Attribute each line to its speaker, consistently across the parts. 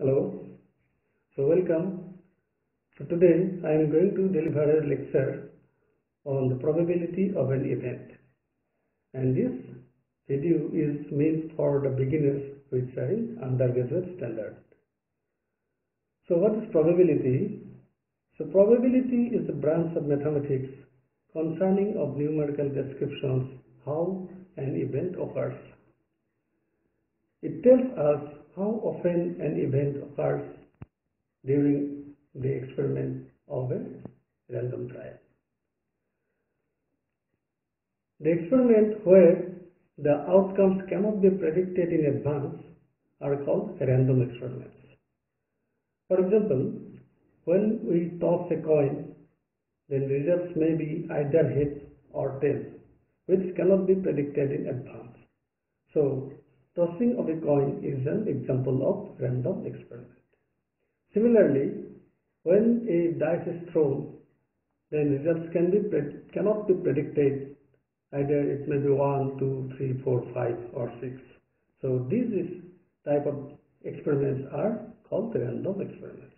Speaker 1: Hello. So welcome. So today I am going to deliver a lecture on the probability of an event. And this video is meant for the beginners which are in undergraduate standard. So what is probability? So probability is a branch of mathematics concerning of numerical descriptions how an event occurs. It tells us how often an event occurs during the experiment of a random trial. The experiment where the outcomes cannot be predicted in advance are called random experiments. For example, when we toss a coin, then results may be either heads or tails, which cannot be predicted in advance. So, tossing of a coin is an example of random experiment. Similarly, when a dice is thrown, then results can be cannot be predicted. Either it may be 1, 2, 3, 4, 5 or 6. So these type of experiments are called random experiments.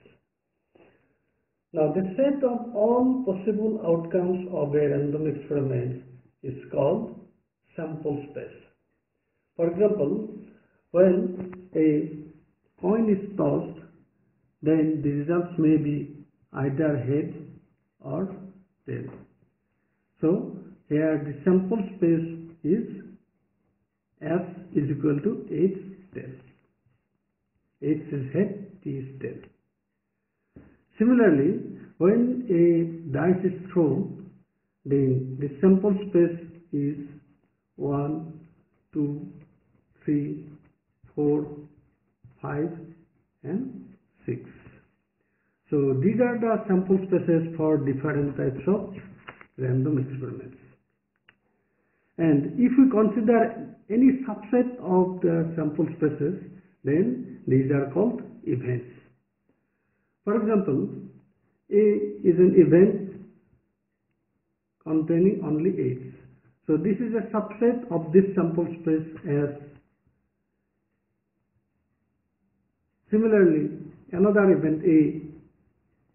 Speaker 1: Now the set of all possible outcomes of a random experiment is called sample space. For example, when a coin is tossed, then the results may be either head or tail. So here the sample space is S is equal to H tail. H is head, T is tail. Similarly, when a dice is thrown, then the sample space is 1, 2, 3, 4, 5 and 6. So these are the sample spaces for different types of random experiments. And if we consider any subset of the sample spaces, then these are called events. For example, A is an event containing only 8. So this is a subset of this sample space S. Similarly, another event A,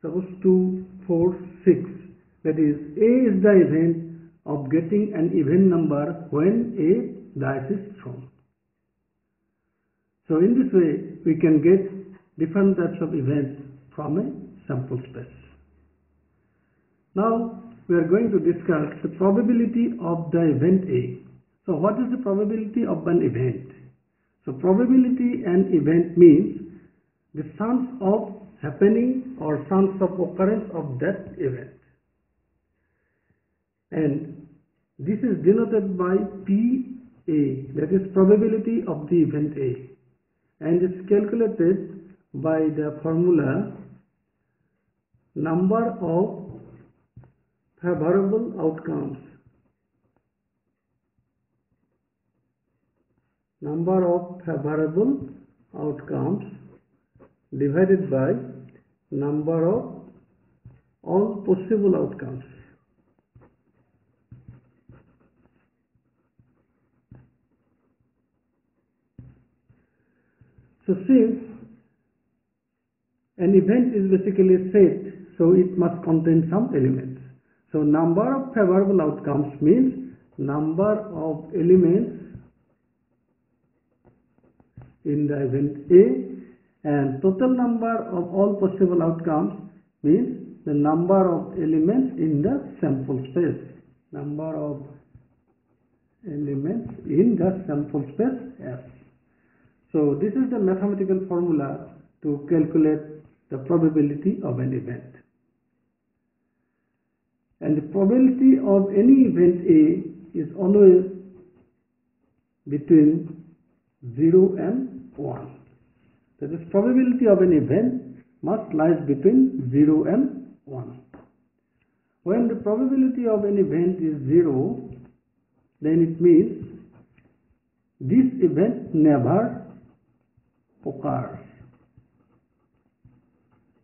Speaker 1: suppose 2, 4, 6. That is, A is the event of getting an even number when a dice is thrown. So in this way, we can get different types of events from a sample space. Now, we are going to discuss the probability of the event A. So what is the probability of an event? So probability an event means the chance of happening or chance of occurrence of that event. And this is denoted by PA that is probability of the event A and it's calculated by the formula number of favorable outcomes number of favorable outcomes divided by number of all possible outcomes. So since an event is basically a set so it must contain some elements. So number of favorable outcomes means number of elements in the event A and total number of all possible outcomes means the number of elements in the sample space. Number of elements in the sample space S. So this is the mathematical formula to calculate the probability of an event and the probability of any event A is always between 0 and 1. That is the probability of an event must lies between 0 and 1. When the probability of an event is 0, then it means this event never occurs.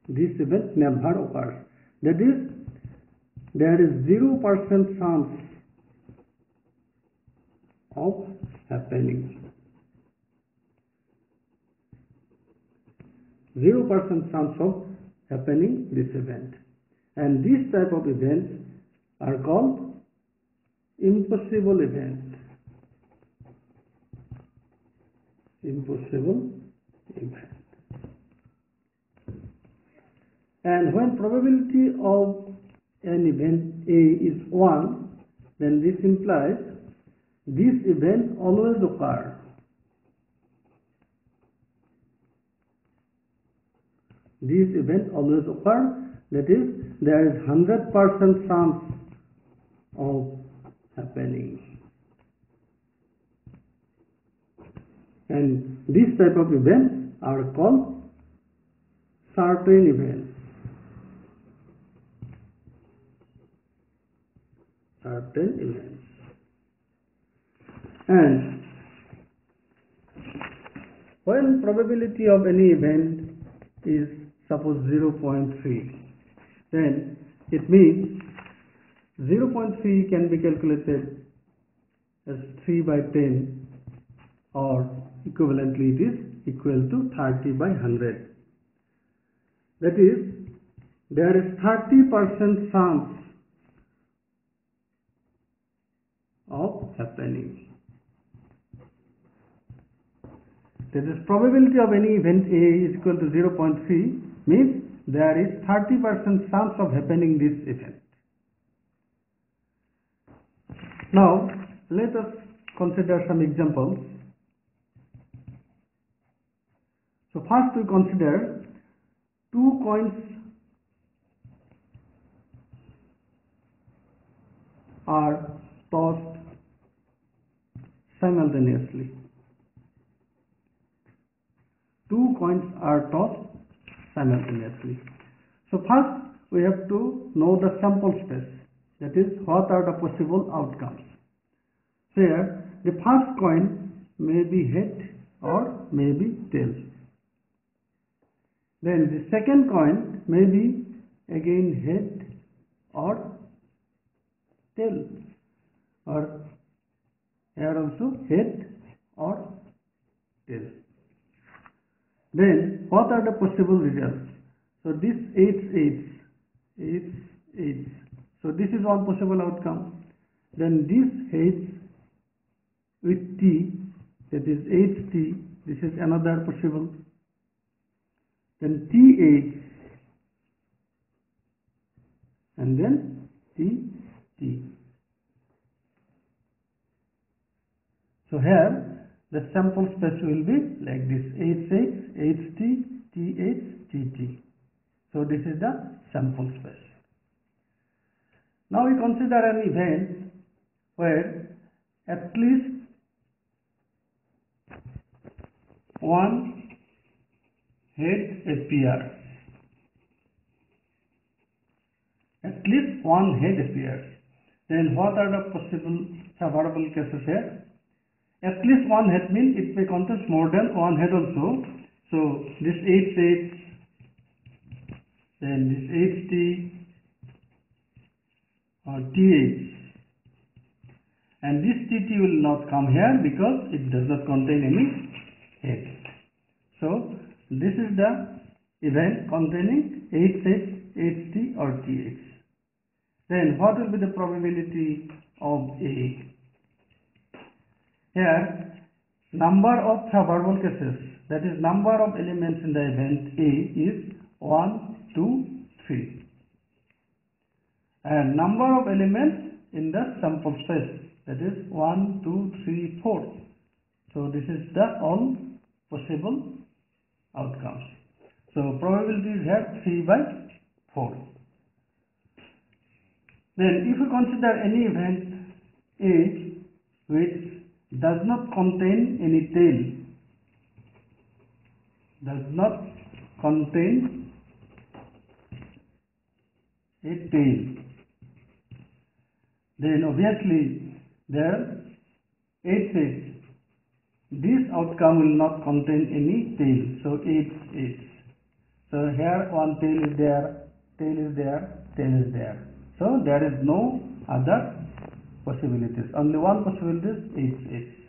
Speaker 1: This event never occurs. That is, there is 0% chance of happening. 0% chance of happening this event. And these type of events are called impossible events. Impossible event. And when probability of an event A is 1, then this implies this event always occur. These events always occur, that is, there is 100% chance of happening. And these type of events are called certain events. Certain events. And when probability of any event is suppose 0.3 then it means 0.3 can be calculated as 3 by 10 or equivalently it is equal to 30 by 100 that is there is 30% chance of happening. That is probability of any event A is equal to 0.3 means there is 30% chance of happening this event. Now let us consider some examples. So first we consider two coins are tossed simultaneously two coins are tossed simultaneously. So first we have to know the sample space that is what are the possible outcomes. Here the first coin may be head or may be tail. Then the second coin may be again head or tail or here also head or tail. Then what are the possible results? So this 8 8 8 8. So this is one possible outcome. Then this H with T that is HT this is another possible. Then TH and then TT. So here the sample space will be like this HH, HT, TH, TT. So this is the sample space. Now we consider an event where at least one head appears. At least one head appears. Then what are the possible favorable cases here? At least one head means it may contain more than one head also. So this HH, then this HT or TH and this TT will not come here because it does not contain any head. So this is the event containing HH, HT or TH. Then what will be the probability of A? Here, number of favorable cases, that is number of elements in the event A is 1, 2, 3. And number of elements in the sample space, that is 1, 2, 3, 4. So this is the all possible outcomes. So probability is here 3 by 4. Then if we consider any event A which does not contain any tail. Does not contain a tail. Then obviously there it says this outcome will not contain any tail. So it is. So here one tail is there tail is there tail is there. So there is no other possibilities. Only one possibility is H.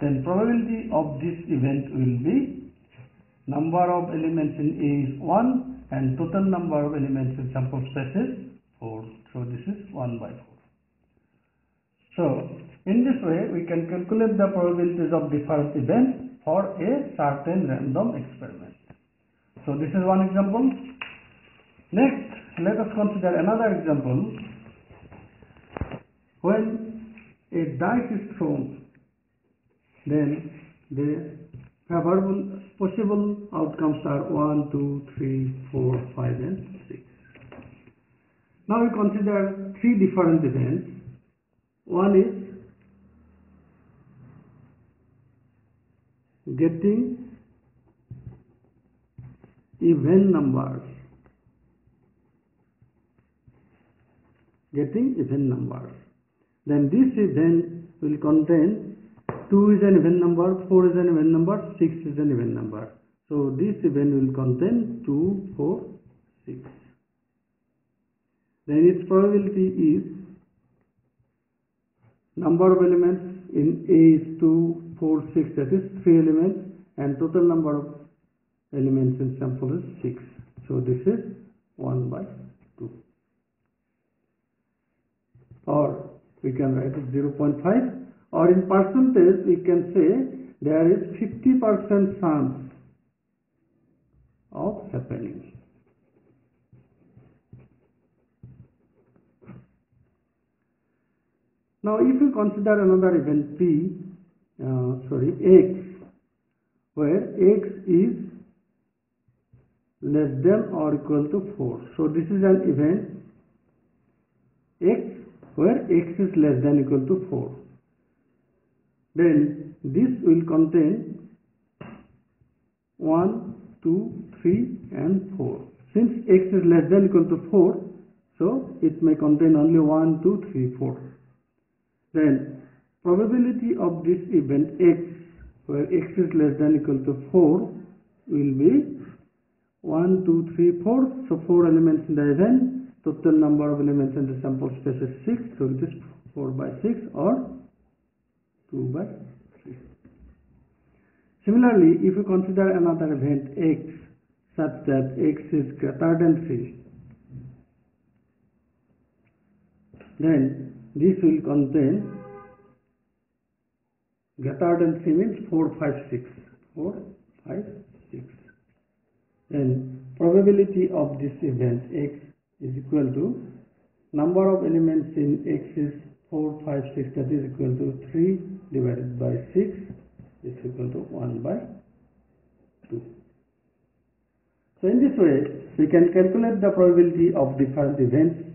Speaker 1: Then probability of this event will be number of elements in A is 1 and total number of elements in sample space is 4. So this is 1 by 4. So in this way we can calculate the probabilities of different events for a certain random experiment. So this is one example. Next let us consider another example when a dice is thrown then the favorable possible outcomes are 1, 2, 3, 4, 5 and 6. Now we consider three different events. One is getting even numbers getting even numbers then this event will contain 2 is an even number 4 is an even number 6 is an even number. So this event will contain 2 4 6 then its probability is number of elements in A is 2 4 6 that is 3 elements and total number of elements in sample is 6 so this is 1 by 2 or we can write it 0.5 or in percentage we can say there is 50% chance of happening. Now if you consider another event p uh, sorry x where x is less than or equal to 4 so this is an event. X where x is less than equal to 4 then this will contain 1 2 3 and 4 since x is less than equal to 4 so it may contain only 1 2 3 4 then probability of this event x where x is less than equal to 4 will be 1 2 3 4 so 4 elements in the event total number of elements in the sample space is 6 so it is 4 by 6 or 2 by 3 similarly if you consider another event x such that x is greater than 3 then this will contain greater than 3 means 4 5 6 4 5 6 then probability of this event x is equal to number of elements in x is 4 5 6 that is equal to 3 divided by 6 is equal to 1 by 2 so in this way we can calculate the probability of different events.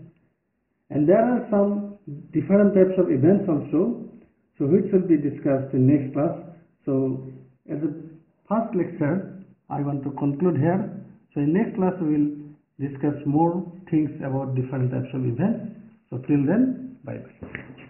Speaker 1: And there are some different types of events also so which will be discussed in next class. So as a first lecture I want to conclude here. So in next class we will discuss more things about different types of events. So till then bye. bye